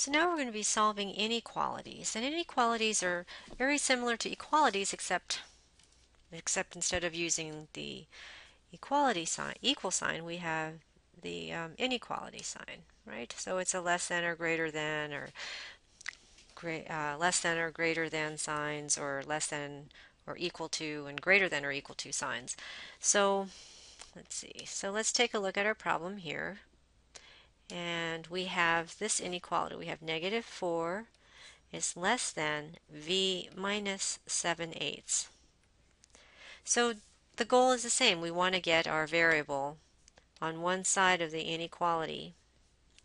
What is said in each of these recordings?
So now we're going to be solving inequalities. And inequalities are very similar to equalities except except instead of using the equality sign, equal sign, we have the um, inequality sign, right? So it's a less than or greater than or uh, less than or greater than signs or less than or equal to and greater than or equal to signs. So let's see. So let's take a look at our problem here. And we have this inequality. We have negative 4 is less than v minus 7 eighths. So the goal is the same. We want to get our variable on one side of the inequality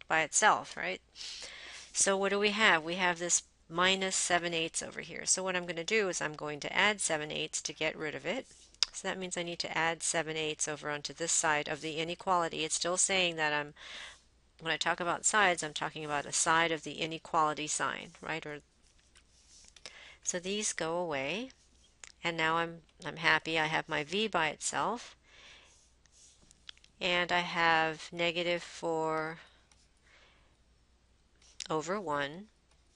by itself, right? So what do we have? We have this minus 7 eighths over here. So what I'm going to do is I'm going to add 7 eighths to get rid of it. So that means I need to add 7 eighths over onto this side of the inequality. It's still saying that I'm, when I talk about sides, I'm talking about a side of the inequality sign, right? Or So these go away. And now I'm, I'm happy I have my v by itself. And I have negative 4 over 1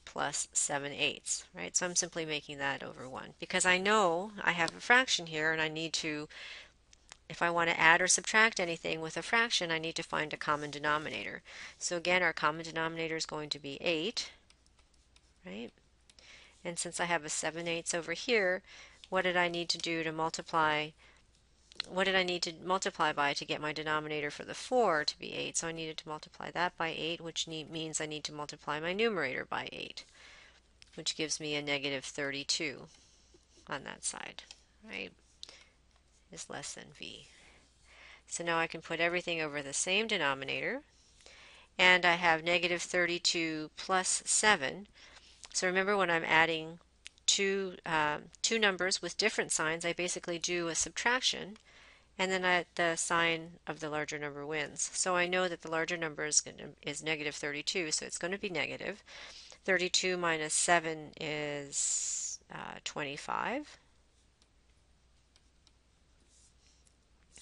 plus 7 eighths, right? So I'm simply making that over 1 because I know I have a fraction here and I need to, if I want to add or subtract anything with a fraction, I need to find a common denominator. So again, our common denominator is going to be 8, right? And since I have a 7 eighths over here, what did I need to do to multiply what did I need to multiply by to get my denominator for the 4 to be 8? So I needed to multiply that by 8, which means I need to multiply my numerator by 8, which gives me a negative 32 on that side, right? Is less than v. So now I can put everything over the same denominator, and I have negative 32 plus 7. So remember when I'm adding two, um, two numbers with different signs, I basically do a subtraction and then I, the sign of the larger number wins. So I know that the larger number is, gonna, is negative 32, so it's going to be negative. 32 minus 7 is uh, 25.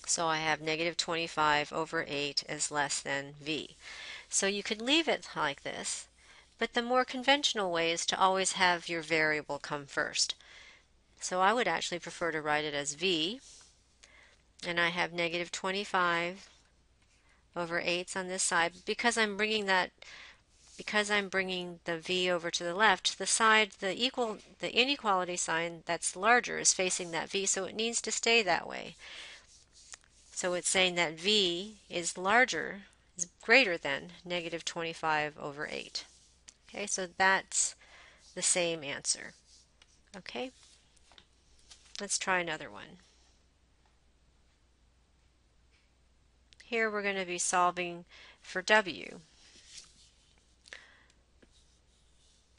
So I have negative 25 over 8 is less than v. So you could leave it like this, but the more conventional way is to always have your variable come first. So I would actually prefer to write it as v and I have negative 25 over 8s on this side. Because I'm bringing that, because I'm bringing the v over to the left, the side, the equal, the inequality sign that's larger is facing that v, so it needs to stay that way. So it's saying that v is larger, is greater than negative 25 over 8. Okay, so that's the same answer. Okay, let's try another one. Here we're going to be solving for W.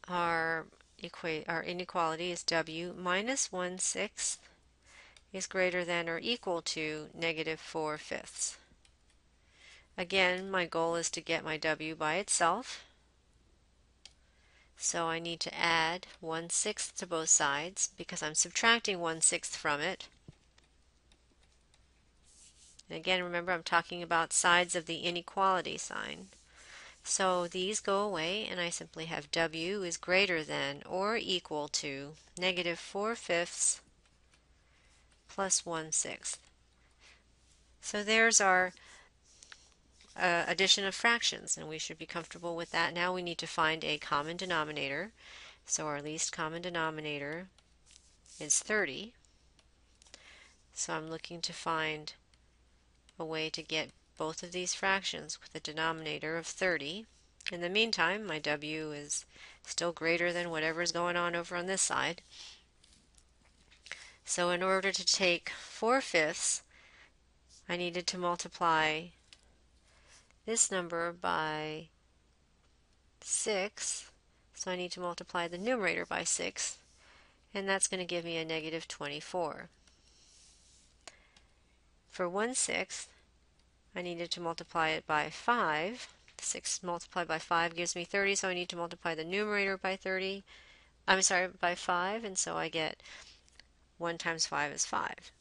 Our, equa our inequality is W minus 1 sixth is greater than or equal to negative 4 fifths. Again, my goal is to get my W by itself. So I need to add 1 sixth to both sides because I'm subtracting 1 sixth from it. And again, remember I'm talking about sides of the inequality sign. So these go away and I simply have W is greater than or equal to negative 4 fifths plus 1 sixth. So there's our uh, addition of fractions and we should be comfortable with that. Now we need to find a common denominator. So our least common denominator is 30. So I'm looking to find a way to get both of these fractions with a denominator of 30. In the meantime, my w is still greater than whatever is going on over on this side. So in order to take 4 fifths, I needed to multiply this number by 6. So I need to multiply the numerator by 6, and that's going to give me a negative 24. For 1 sixth, I needed to multiply it by 5. 6 multiplied by 5 gives me 30, so I need to multiply the numerator by 30. I'm sorry, by 5, and so I get 1 times 5 is 5.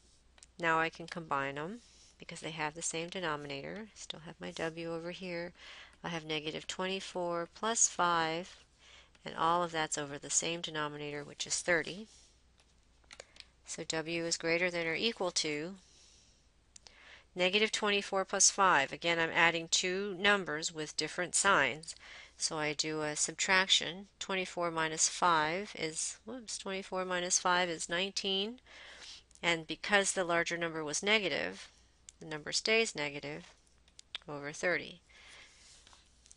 Now I can combine them because they have the same denominator. Still have my w over here. I have negative 24 plus 5, and all of that's over the same denominator, which is 30. So w is greater than or equal to negative 24 plus 5. Again, I'm adding two numbers with different signs. So I do a subtraction. 24 minus 5 is, whoops, 24 minus 5 is 19. And because the larger number was negative, the number stays negative over 30.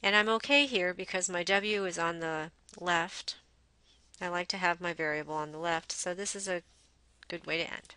And I'm okay here because my w is on the left. I like to have my variable on the left, so this is a good way to end.